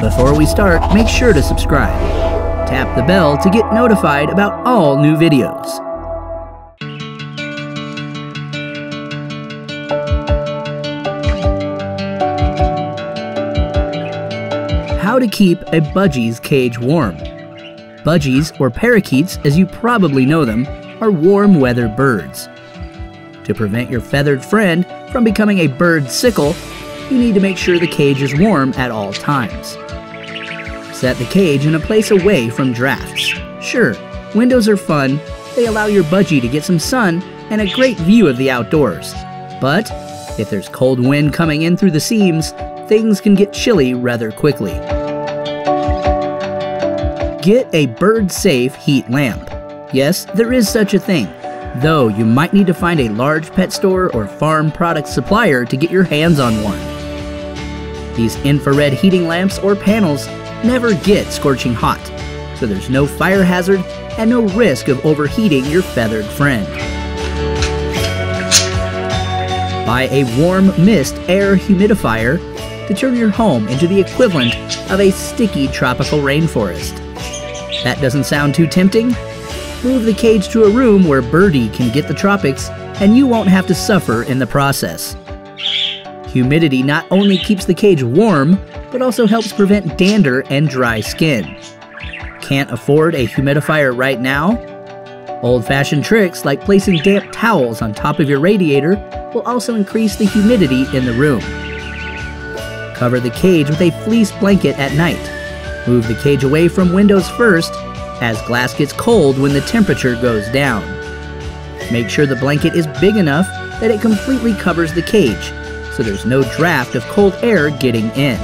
Before we start, make sure to subscribe. Tap the bell to get notified about all new videos. How to keep a budgie's cage warm. Budgies, or parakeets as you probably know them, are warm weather birds. To prevent your feathered friend from becoming a birdsicle, you need to make sure the cage is warm at all times. Set the cage in a place away from drafts. Sure, windows are fun, they allow your budgie to get some sun and a great view of the outdoors. But if there's cold wind coming in through the seams, things can get chilly rather quickly. Get a bird safe heat lamp. Yes, there is such a thing, though you might need to find a large pet store or farm product supplier to get your hands on one. These infrared heating lamps or panels never get scorching hot, so there's no fire hazard and no risk of overheating your feathered friend. Buy a warm mist air humidifier to turn your home into the equivalent of a sticky tropical rainforest. That doesn't sound too tempting? Move the cage to a room where Birdie can get the tropics and you won't have to suffer in the process. Humidity not only keeps the cage warm, but also helps prevent dander and dry skin. Can't afford a humidifier right now? Old fashioned tricks like placing damp towels on top of your radiator will also increase the humidity in the room. Cover the cage with a fleece blanket at night. Move the cage away from windows first, as glass gets cold when the temperature goes down. Make sure the blanket is big enough that it completely covers the cage, so there's no draft of cold air getting in.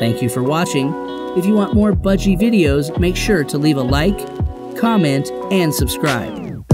Thank you for watching. If you want more Budgie videos, make sure to leave a like, comment, and subscribe.